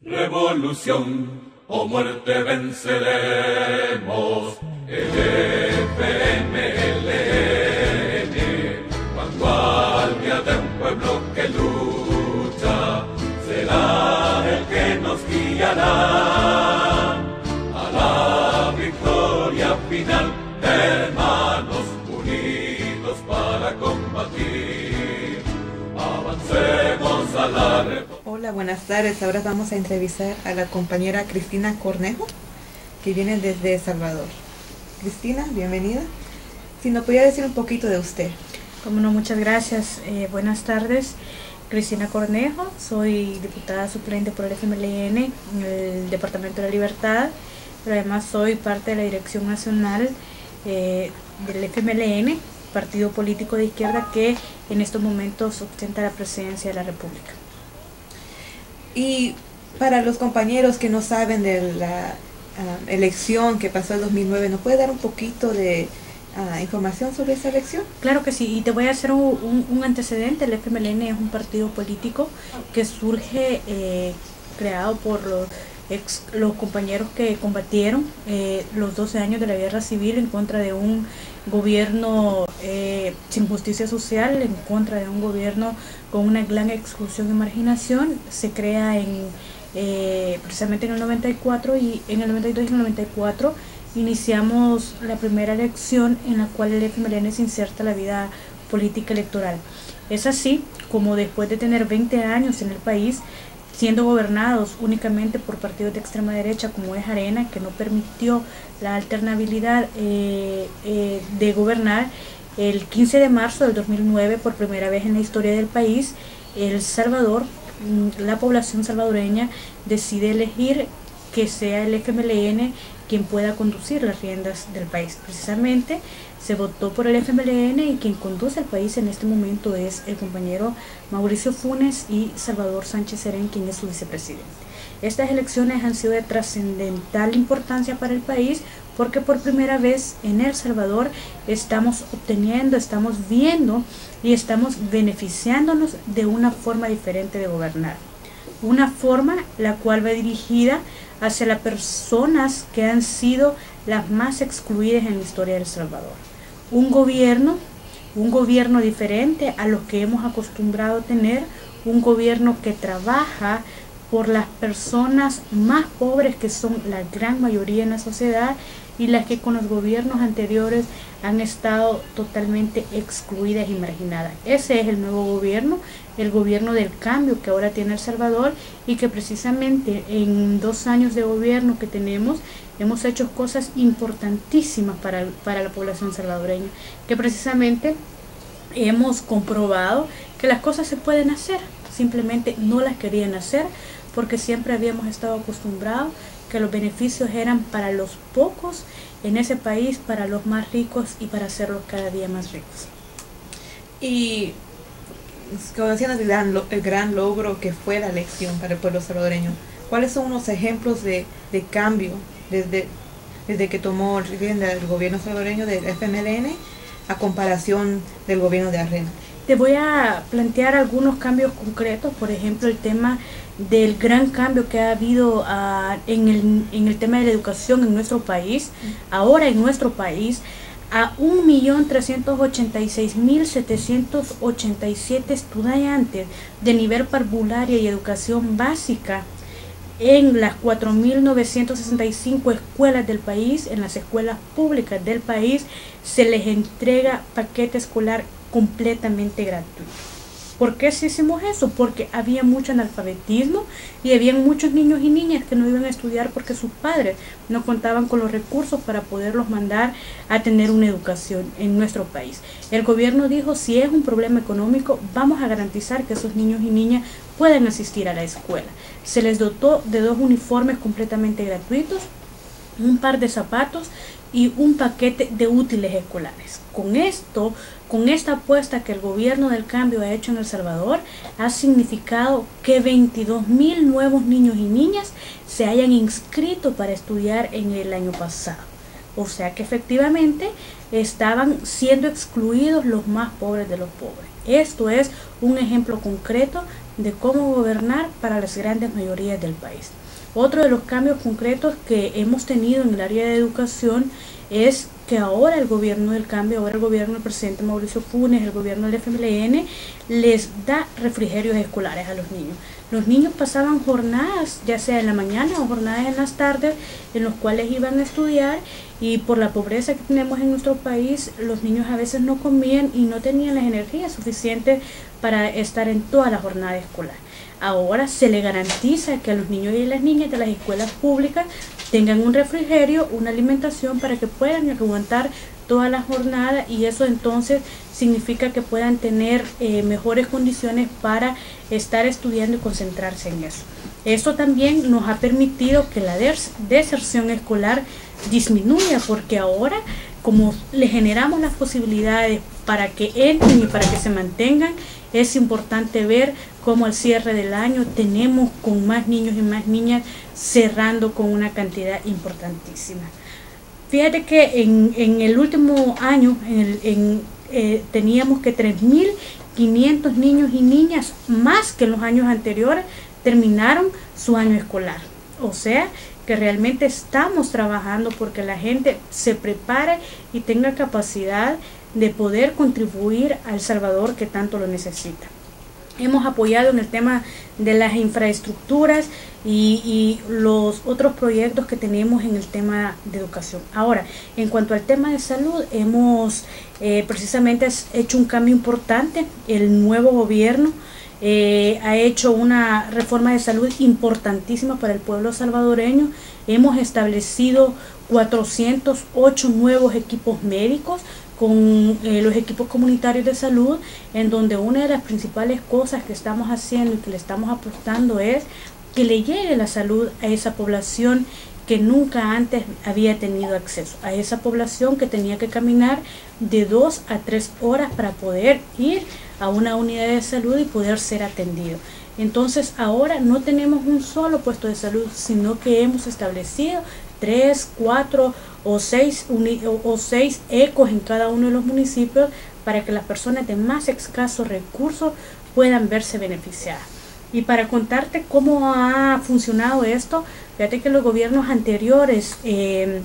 Revolución o muerte venceremos. El FMLN, vanguardia de un pueblo que lucha, será el que nos guiará buenas tardes. Ahora vamos a entrevistar a la compañera Cristina Cornejo, que viene desde Salvador. Cristina, bienvenida. Si nos podía decir un poquito de usted. Como no, muchas gracias. Eh, buenas tardes. Cristina Cornejo, soy diputada suplente por el FMLN en el Departamento de la Libertad, pero además soy parte de la Dirección Nacional eh, del FMLN, partido político de izquierda que en estos momentos ostenta la presidencia de la República. Y para los compañeros que no saben de la ah, elección que pasó en 2009, ¿nos puede dar un poquito de ah, información sobre esa elección? Claro que sí, y te voy a hacer un, antecedente. El FMLN es un partido político que surge eh, creado por los, ex- los compañeros que combatieron eh, los 12 años de la guerra civil en contra de un gobierno eh, sin justicia social, en contra de un gobierno con una gran exclusión y marginación. Se crea en eh, precisamente en el 94 y en el 92 y el 94 iniciamos la primera elección en la cual el FMLN se inserta la vida política electoral. Es así como después de tener 20 años en el país, siendo gobernados únicamente por partidos de extrema derecha como es Arena, que no permitió la alternabilidad eh, eh, de gobernar, el 15 de marzo del 2009, por primera vez en la historia del país, El Salvador, mm, la población salvadoreña decide elegir que sea el FMLN quien pueda conducir las riendas del país. Precisamente se votó por el FMLN y quien conduce el país en este momento es el compañero Mauricio Funes y Salvador Sánchez Serén, quien es su vicepresidente. Estas elecciones han sido de trascendental importancia para el país porque por primera vez en El Salvador estamos obteniendo, estamos viendo y estamos beneficiándonos de una forma diferente de gobernar una forma la cual va dirigida hacia las personas que han sido las más excluidas en la historia de El Salvador. Un gobierno, un gobierno diferente a lo que hemos acostumbrado a tener, un gobierno que trabaja por las personas más pobres que son la gran mayoría en la sociedad y las que con los gobiernos anteriores han estado totalmente excluidas y marginadas. Ese es el nuevo gobierno, el gobierno del cambio que ahora tiene El Salvador y que precisamente en dos años de gobierno que tenemos hemos hecho cosas importantísimas para, para la población salvadoreña, que precisamente hemos comprobado que las cosas se pueden hacer, simplemente no las querían hacer porque siempre habíamos estado acostumbrados que los beneficios eran para los pocos en ese país, para los más ricos y para hacerlos cada día más ricos. Y conociendo el gran, el gran logro que fue la elección para el pueblo salvadoreño, ¿cuáles son unos ejemplos de, de cambio desde, desde que tomó rienda el gobierno salvadoreño del FMLN a comparación del gobierno de Arena? Te voy a plantear algunos cambios concretos, por ejemplo, el tema del gran cambio que ha habido ah, en, el, en el tema de la educación en nuestro país. Ahora en nuestro país, a 1.386.787 estudiantes de nivel parvularia y educación básica en las 4.965 escuelas del país, en las escuelas públicas del país, se les entrega paquete escolar completamente gratuito. ¿Por qué hicimos eso? Porque había mucho analfabetismo y había muchos niños y niñas que no iban a estudiar porque sus padres no contaban con los recursos para poderlos mandar a tener una educación en nuestro país. El gobierno dijo, si es un problema económico, vamos a garantizar que esos niños y niñas puedan asistir a la escuela. Se les dotó de dos uniformes completamente gratuitos, un par de zapatos y un paquete de útiles escolares. Con esto, con esta apuesta que el gobierno del cambio ha hecho en El Salvador, ha significado que 22 mil nuevos niños y niñas se hayan inscrito para estudiar en el año pasado. O sea que efectivamente estaban siendo excluidos los más pobres de los pobres. Esto es un ejemplo concreto de cómo gobernar para las grandes mayorías del país. Otro de los cambios concretos que hemos tenido en el área de educación es que ahora el gobierno del cambio, ahora el gobierno del presidente Mauricio Funes, el gobierno del FMLN, les da refrigerios escolares a los niños. Los niños pasaban jornadas, ya sea en la mañana o jornadas en las tardes, en los cuales iban a estudiar y por la pobreza que tenemos en nuestro país, los niños a veces no comían y no tenían las energías suficientes para estar en toda la jornada escolar. Ahora se le garantiza que a los niños y las niñas de las escuelas públicas tengan un refrigerio, una alimentación para que puedan aguantar toda la jornada y eso entonces significa que puedan tener eh, mejores condiciones para estar estudiando y concentrarse en eso. Esto también nos ha permitido que la deserción escolar disminuya porque ahora como le generamos las posibilidades para que entren y para que se mantengan, es importante ver cómo al cierre del año tenemos con más niños y más niñas cerrando con una cantidad importantísima. Fíjate que en, el último año en, eh, teníamos que 3.500 niños y niñas más que en los años anteriores terminaron su año escolar. O sea que realmente estamos trabajando porque la gente se prepare y tenga capacidad de poder contribuir al Salvador que tanto lo necesita. Hemos apoyado en el tema de las infraestructuras y, los otros proyectos que tenemos en el tema de educación. Ahora, en cuanto al tema de salud, hemos eh, precisamente hecho un cambio importante. El nuevo gobierno eh, ha hecho una reforma de salud importantísima para el pueblo salvadoreño. Hemos establecido 408 nuevos equipos médicos, con eh, los equipos comunitarios de salud, en donde una de las principales cosas que estamos haciendo y que le estamos apostando es que le llegue la salud a esa población que nunca antes había tenido acceso, a esa población que tenía que caminar de dos a tres horas para poder ir a una unidad de salud y poder ser atendido. Entonces ahora no tenemos un solo puesto de salud, sino que hemos establecido tres, cuatro o seis, o seis ecos en cada uno de los municipios para que las personas de más escasos recursos puedan verse beneficiadas. Y para contarte cómo ha funcionado esto, fíjate que los gobiernos anteriores eh,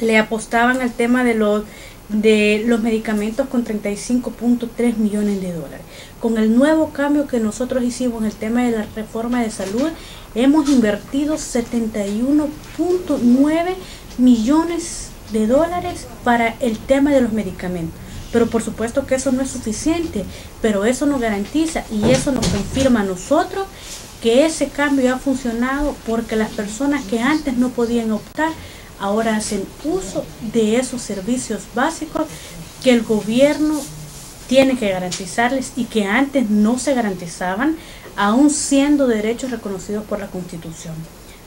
le apostaban al tema de los de los medicamentos con 35.3 millones de dólares. Con el nuevo cambio que nosotros hicimos en el tema de la reforma de salud, hemos invertido 71.9 millones de dólares para el tema de los medicamentos. Pero por supuesto que eso no es suficiente, pero eso nos garantiza y eso nos confirma a nosotros que ese cambio ha funcionado porque las personas que antes no podían optar ahora hacen uso de esos servicios básicos que el gobierno tiene que garantizarles y que antes no se garantizaban, aún siendo derechos reconocidos por la Constitución.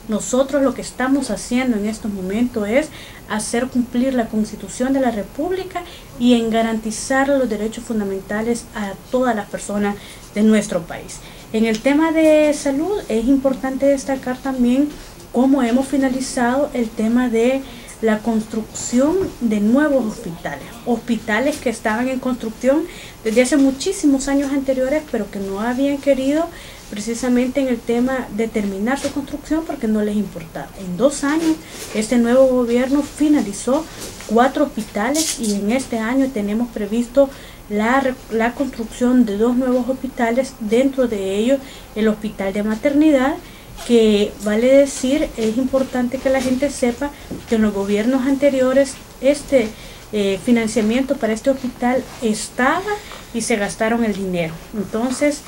Nosotros lo que estamos haciendo en estos momentos es hacer cumplir la Constitución de la República y en garantizar los derechos fundamentales a todas las personas de nuestro país. En el tema de salud es importante destacar también cómo hemos finalizado el tema de la construcción de nuevos hospitales, hospitales que estaban en construcción desde hace muchísimos años anteriores, pero que no habían querido precisamente en el tema de terminar su construcción porque no les importaba. En dos años, este nuevo gobierno finalizó cuatro hospitales y en este año tenemos previsto la, la construcción de dos nuevos hospitales, dentro de ellos el hospital de maternidad, que vale decir, es importante que la gente sepa que en los gobiernos anteriores este eh, financiamiento para este hospital estaba y se gastaron el dinero. Entonces,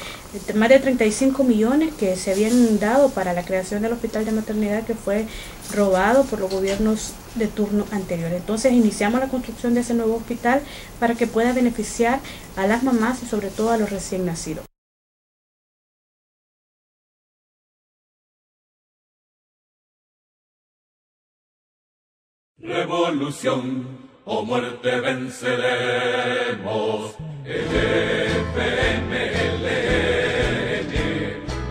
más de 35 millones que se habían dado para la creación del hospital de maternidad que fue robado por los gobiernos de turno anterior. Entonces, iniciamos la construcción de ese nuevo hospital para que pueda beneficiar a las mamás y sobre todo a los recién nacidos. Revolución o muerte venceremos. El FMLN,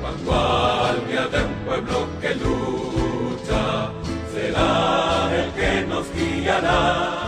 vanguardia de un pueblo que lucha, será el que nos guiará.